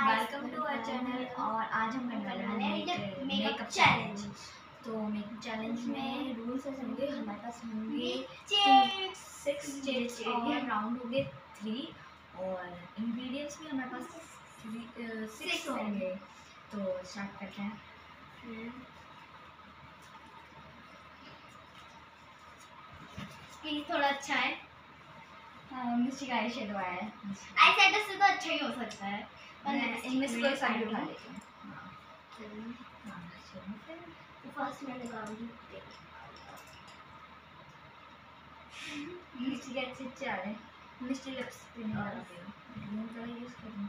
Welcome to our channel और आज हम करने वाले हैं मेकअप चैलेंज तो मेकअप चैलेंज में रूल्स ऐसे होंगे हमारे पास होंगे सिक्स स्टेप्स और राउंड होंगे थ्री और इंग्रेडिएंट्स भी हमारे पास सिक्स होंगे। तो स्टार्ट करते हैं। स्किन थोड़ा अच्छा है. मिस्टी का आई शेडो आया है। आई शेडो से तो अच्छा ही हो सकता है। इनमें से कोई सा उठा लेती हूँ। फ़र्स्ट मैं मिस्टी के अच्छे अच्छे आ रहे हैं मिस्टी लिप्स पे नहीं लगाती हूँ ग्रीन कलर यूज़ करूँ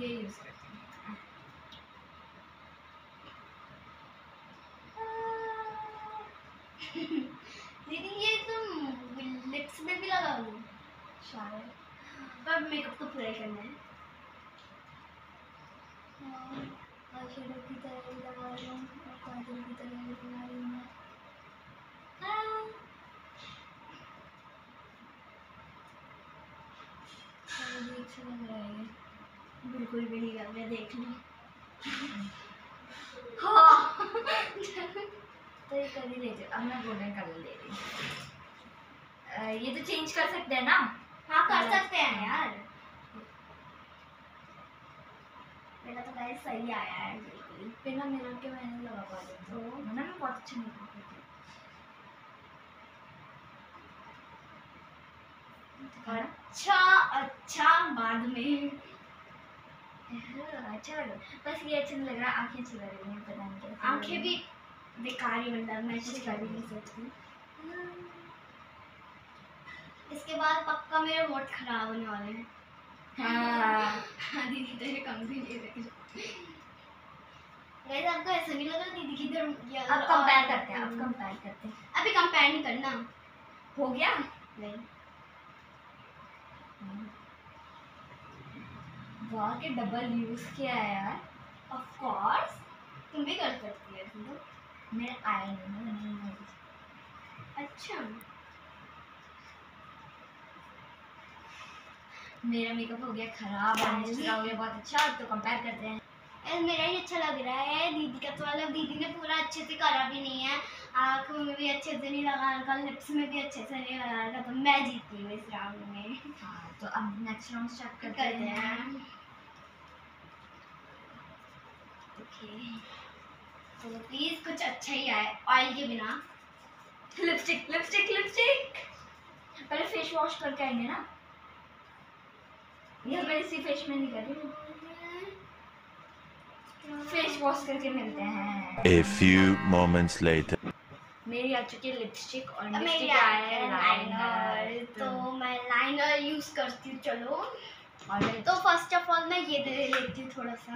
ये यूज़ करती हूँ दीदी ये तुम लिप्स में भी लगा लो शायद। पर मेकअप तो पूरा करना है। शेडो की तरह भी लगा रही हूँ और काजल की तरह भी लगा रही हूँ हाँ। अच्छा लग रहा है बिल्कुल भी नहीं कर रहे देख ली। हाँ। तो ये कर ही लेते अब मैं गोल्डन कलर ले रही हूँ। ये तो चेंज कर सकते हैं ना? हाँ कर सकते हैं यार। मेरा तो गाइस सही आया है बिना मिरर के मैंने लगा पा तो? मैंने मैं बहुत अच्छा मेकअप करती अच्छा अच्छा बाद में। हाँ, अच्छा लग। बस ये अच्छा नहीं लग रहा आँखें अच्छी लग रही हैं पता नहीं कैसे आँखें भी बेकार ही मतलब मैं कुछ कर नहीं सकती। इसके बाद पक्का मेरे वोट खराब होने वाले हैं। हाँ। हाँ। वैसे आपको ऐसा नहीं लगा दीदी की तरफ़ या अब कंपेयर करते हैं अब कंपेयर करते हैं। अभी कंपेयर नहीं करना। हो गया? नहीं। वाह के डबल यूज़ किया है यार। ऑफ़ कोर्स तुम भी कर सकती है तुम तो। मेरे है, नहीं। अच्छा। मेरा मेकअप हो गया खराब और दूसरा हो गया बहुत अच्छा तो कंपेयर करते हैं। मेरा ही अच्छा लग रहा है दीदी का तो मतलब दीदी ने पूरा अच्छे से करा भी नहीं है। आँख में भी अच्छे से नहीं लगा रखा लिप्स में भी अच्छे से नहीं लगा रखा तो मैं जीती हूँ इस राउंड में। हाँ तो अब नेक्स्ट राउंड स्टार्ट करते हैं। हैं। ओके। तो प्लीज़ कुछ अच्छा ही आए ऑयल के बिना। लिपस्टिक लिपस्टिक लिपस्टिक पहले फेस वॉश करके आएँगे ना? ये मैं इसी फेस में नहीं कर रही फेस वॉश करके मिलते हैं। A few moments later. मेरी आ चुकी है लिपस्टिक और लिपस्टिक मेरी आया लाइनर तो मैं लाइनर यूज़ करती हूँ चलो। और तो फ़र्स्ट ऑफ़ ऑल मैं ये दे लेती हूँ थोड़ा सा।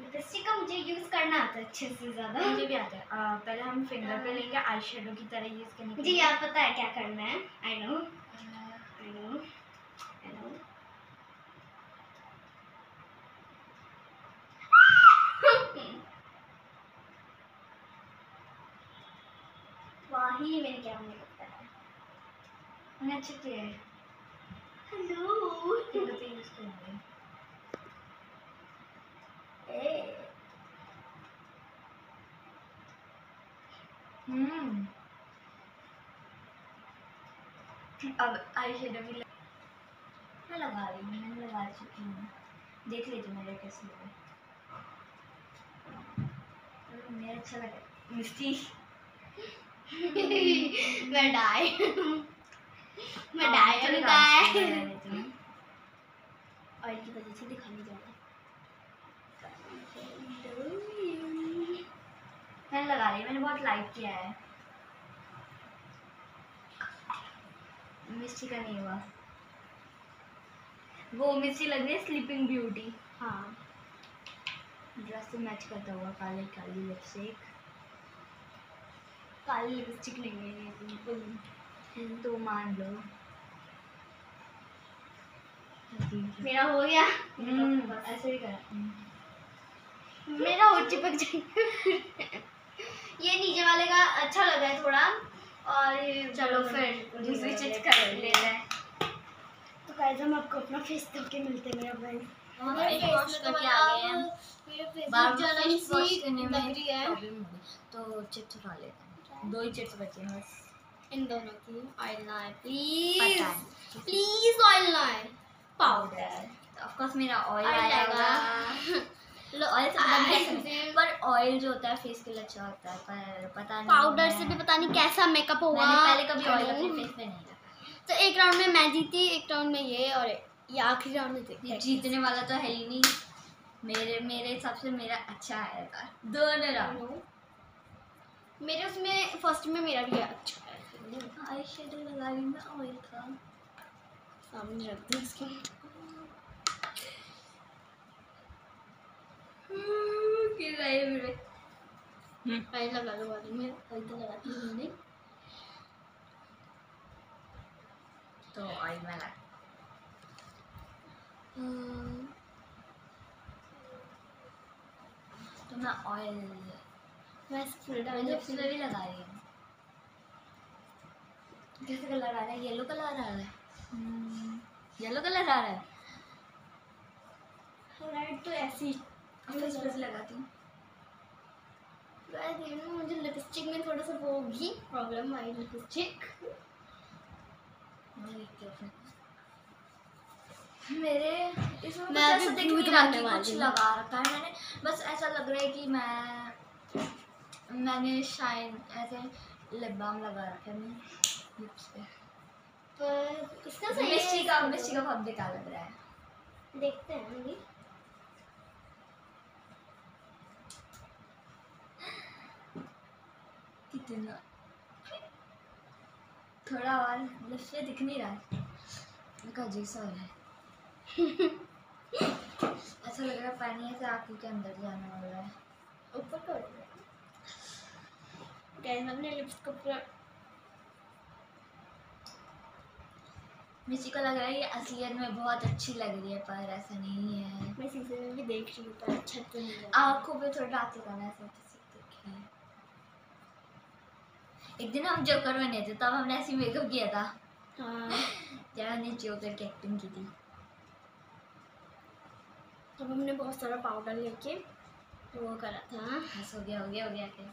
लिपस्टिक का मुझे यूज़ करना आता है अच्छे से ज़्यादा। मुझे भी आता है। पहले हम फिंगर पे लेंगे आई शेडो की तरह यूज़ करने के मुझे लिए। याद पता है क्या करना है? I know I know I know वाही मैंने क्या मैंने करता है मैंने अच्छे किए हैं हेलो यूज़ करेंगे हम्म अब आई शेडो भी. मैं लगा रही हूँ मैंने लगा चुकी हूँ देख लीजिए मेरे कैसे तो मेरा अच्छा लगा मिस्टी मैं डाई मैं डाई है की वजह से दिखा नहीं जा रहा मैंने लगा रही मैंने बहुत लाइक किया है। मिस्टी का नहीं हुआ। वो मिस्टी लग रही है स्लीपिंग ब्यूटी हाँ। ड्रेस से मैच करता हुआ काले काली लिपस्टिक काली लिपस्टिक नहीं है बिल्कुल। तो मान लो। मेरा हो गया। हम्म, ऐसे ही करा। हम्म। मेरा हो चिपक जाएगा। ये नीचे वाले का अच्छा लगा है थोड़ा। और चलो फिर दूसरी चीज़ कर लेते हैं। तो गाइस हम आपको अपना फेस धो के मिलते हैं मेरा भाई। हम फेस वॉश करके आ गए हैं। मेरा बार फेस बार फेस वॉश करने में लग रही है। तो चिप्स उठा लेते हैं। दो ही चिप्स बचे हैं बस। इन दोनों की ऑयल ना है। प्लीज़ प्लीज़ ऑयल ना है पाउडर ऑफ़ कोर्स मेरा ऑयल। होगा। लो ऑयल से ऑयल पर ऑयल जो होता है फेस के लिए अच्छा होता है पर पता नहीं पाउडर से भी पता नहीं कैसा मेकअप होगा। मैंने पहले कभी ऑयल अपने फेस पे नहीं लगा तो एक राउंड में मैं जीती एक राउंड में ये और ये आखिरी राउंड में जीतने वाला तो है ही नहीं। मेरे मेरे हिसाब से मेरा अच्छा आएगा दोनों राउंड मेरे उसमें फ़र्स्ट में मेरा भी अच्छा है। आई शेडो लगा रही मैं ऑयल का सामने रख दूँ इसको। गिर रहा है मेरे ऑयल लगा लो वाली में। ऑयल तो लगाती हूँ नहीं तो ऑयल में लगा। तो मैं ऑयल मैं भी लगा रही हूँ। कैसे कलर आ रहा है? येलो कलर आ रहा है? येलो कलर आ रहा है? रेड तो ऐसी फेस पे लगाती हूँ। मुझे लिपस्टिक में थोड़ा सा वो होगी प्रॉब्लम आई लिपस्टिक हूँ। मेरे इसमें मैं कुछ कुछ लगा रखा है मैंने। बस ऐसा लग रहा है कि मैं मैंने शाइन ऐसे लिप बाम लगा रखा है लिप्स पे। पर इसका सही मिस्टी का मिस्टी का बहुत बेकार लग रहा है। देखते हैं अभी। कितना? थोड़ा और लिप्स पे दिख नहीं रहा है। उनका अजीब सा है ऐसा लग रहा है पानी ऐसे आँखों के अंदर जाने वाला है। ऊपर कर गाइस मैं अपने लिप्स को पूरा मिस्टी को लग रहा है ये असलियत में बहुत अच्छी लग रही है पर ऐसा नहीं है। मैं शीशे में भी देख रही हूँ पर अच्छा तो नहीं। आँखों पे थोड़ा डार्क लगाना ऐसा एक दिन हम जोकर बने थे तब हमने ऐसी मेकअप किया था। हाँ। जब हमने जोकर की एक्टिंग की थी। तब हमने बहुत सारा पाउडर लेके वो करा था। बस हो गया हो गया हो गया क्या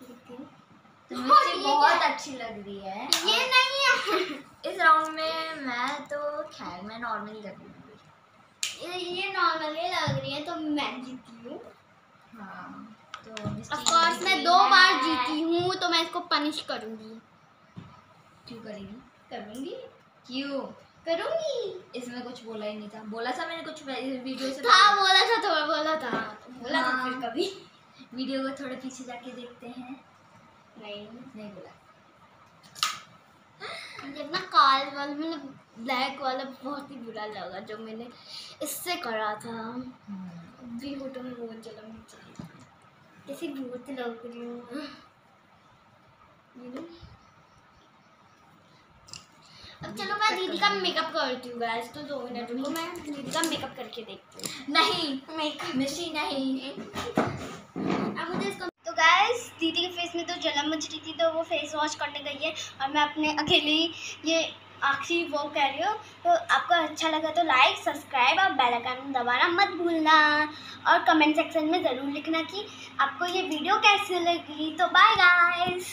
देखती हूँ। तो हाँ, मिर्ची ये बहुत अच्छी लग रही है। ये नहीं है। इस राउंड में मैं तो खैर मैं नॉर्मल लग रही हूँ। ये ये नॉर्मली लग रही है तो मैं जीती हूँ। हाँ तो कोर्स मैं दो बार जीती हूँ तो मैं इसको पनिश करूँगी। क्यों करेगी? करूँगी? क्यों? करूँगी। इसमें कुछ बोला ही नहीं था। बोला था मैंने कुछ वीडियो से था बोला था थोड़ा बोला था। बोला था हाँ। फिर कभी। वीडियो को थोड़े पीछे जाके देखते हैं। नहीं नहीं बोला। जब ना काल वाला मतलब ब्लैक वाला बहुत ही बुरा लगा जो मैंने इससे करा था। अभी होटल में रोज चला नहीं चाहिए जैसे भूत लग रही हूँ। अब चलो मैं दीदी का मेकअप करती हूँ गाइस तो दो मिनट रुको मैं दीदी का मेकअप करके देखती हूँ। नहीं मेकअप मिशी नहीं। अब मुझे इसको गाइस दीदी के फेस में तो जलन मच रही थी तो वो फेस वॉश करने गई है। और मैं अपने अकेले ही ये आखिरी वो कह रही हूँ। तो आपको अच्छा लगा तो लाइक सब्सक्राइब और बेल आइकन दबाना मत भूलना। और कमेंट सेक्शन में ज़रूर लिखना कि आपको ये वीडियो कैसी लगी। तो बाय गाइस